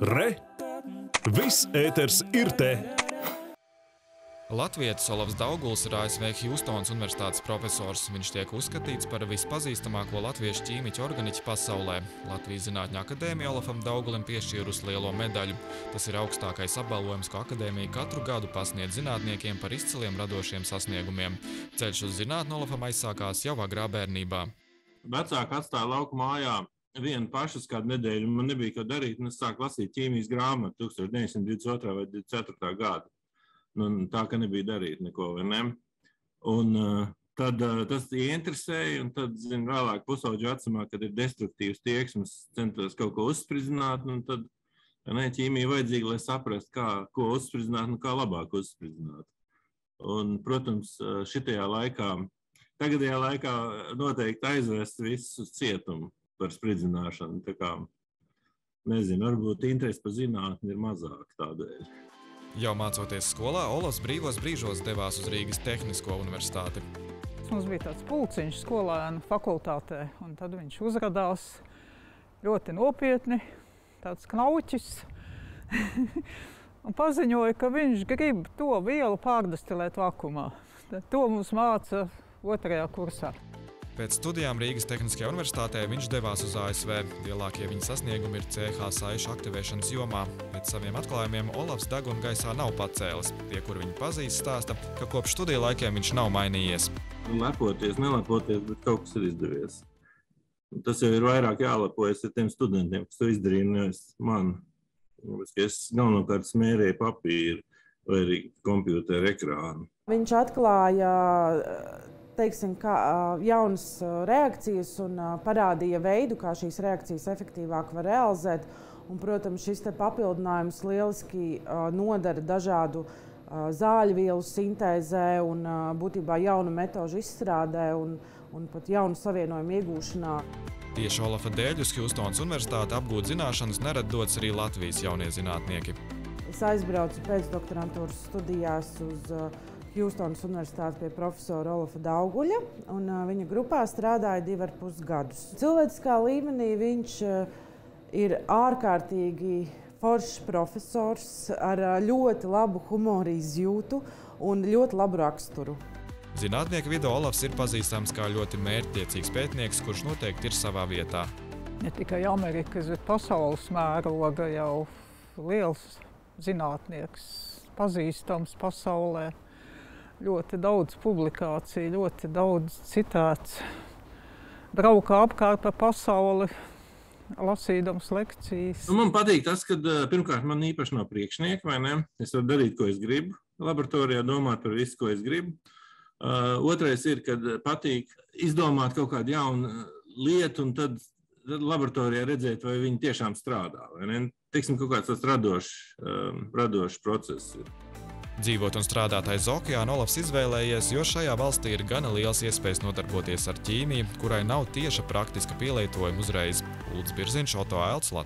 Re! Viss ēters ir te! Latvijas Olavs Dauguls ir ASV Houstonas Universitātes profesors. Viņš tiek uzskatīts par vispazīstamāko latviešu ķīmiķu organiķu pasaulē. Latvijas Zinātņu akadēmija Olafam Daugulim piešķīrusi lielo medaļu. Tas ir augstākais apbalvojums, ko akadēmija katru gadu pasniedz zinātniekiem par izciliem radošiem sasniegumiem. Ceļš uz zinātnu Olafam aizsākās jau agrā bērnībā. Vecāki atstāja lauku mājā vienu pašu kādu nedēļu. Man nebija ko darīt, un es sāku lasīt ķīmijas grāmatu 1922. vai 1924. gadu. Nu, tā ka nebija darīt neko, vai ne? Un, uh, tad uh, tas ieinteresēja, un tad, zin, vēlāk pusauģu vecumā, kad ir destruktīvs tieksmes, centos kaut ko uzspridzināt, un tad ne, ķīmija vajadzīga, lai saprastu, kā, ko uzspridzināt un kā labāk uzspridzināt. Un, protams, šitajā laikā, tagadējā laikā noteikti aizvest visus uz cietumu par spridzināšanu. Tā kā, nezinu, varbūt interesi par zinātni ir mazāk tādēļ. Jau mācoties skolā, Olas brīvos brīžos devās uz Rīgas Tehnisko universitāti. Mums bija tāds pulciņš skolēnu fakultātē, un tad viņš uzrādījās ļoti nopietni, tāds knauķis. un paziņoja, ka viņš grib to vielu pārdestilēt vakumā. To mums māca otrajā kursā. Pēc studijām Rīgas Tehniskajā universitātē viņš devās uz ASV. Lielākie viņa sasniegumi ir CH saišu aktivēšanas jomā. Pēc saviem atklājumiem Olafs deguna gaisā nav pacēlis. Tie, kur viņu pazīst, stāsta, ka kopš studiju laikiem viņš nav mainījies. Lepoties, nelepoties, bet kaut kas ir izdevies. Tas jau ir vairāk jālepojas ar tiem studentiem, kas to izdarīja, nevis man. Es galvenokārt smērēju papīru vai arī kompjuteru ekrānu. Viņš atklāja teiksim, kā, jaunas reakcijas un parādīja veidu, kā šīs reakcijas efektīvāk var realizēt. Un, protams, šis papildinājums lieliski nodara dažādu zāļu vielu sintēzē un būtībā jaunu metožu izstrādē un, un pat jaunu savienojumu iegūšanā. Tieši Olafa dēļ uz Houstonas universitāti apgūt zināšanas nerad dodas arī Latvijas jaunie zinātnieki. Es aizbraucu pēcdoktorantūras studijās uz uh, Houstonas Universitāti pie profesora Olafa Dauguļa. Un, uh, viņa grupā strādāja divi ar pus gadus. Cilvēciskā līmenī viņš uh, ir ārkārtīgi foršs profesors ar uh, ļoti labu humoru izjūtu un ļoti labu raksturu. Zinātnieku vidū Olafs ir pazīstams kā ļoti mērķtiecīgs pētnieks, kurš noteikti ir savā vietā. Ne tikai Amerikas, bet pasaules mēroga jau liels zinātnieks, pazīstams pasaulē ļoti daudz publikāciju, ļoti daudz citāts. Brauka apkārt pa pasauli, lasīdams lekcijas. Nu, man patīk tas, ka pirmkārt man īpaši nav priekšnieka, vai ne? Es varu darīt, ko es gribu. Laboratorijā domāt par visu, ko es gribu. Uh, otrais ir, kad patīk izdomāt kaut kādu jaunu lietu, un tad, tad laboratorijā redzēt, vai viņi tiešām strādā. Teiksim, kaut kāds tas radošs, um, radošs process ir. Dzīvot un strādāt aiz okeāna Olafs izvēlējies, jo šajā valstī ir gana liels iespējas nodarboties ar ķīmiju, kurai nav tieša praktiska pielietojuma uzreiz. Lūdzu, Birziņš, Oto Ailts, Latvijas.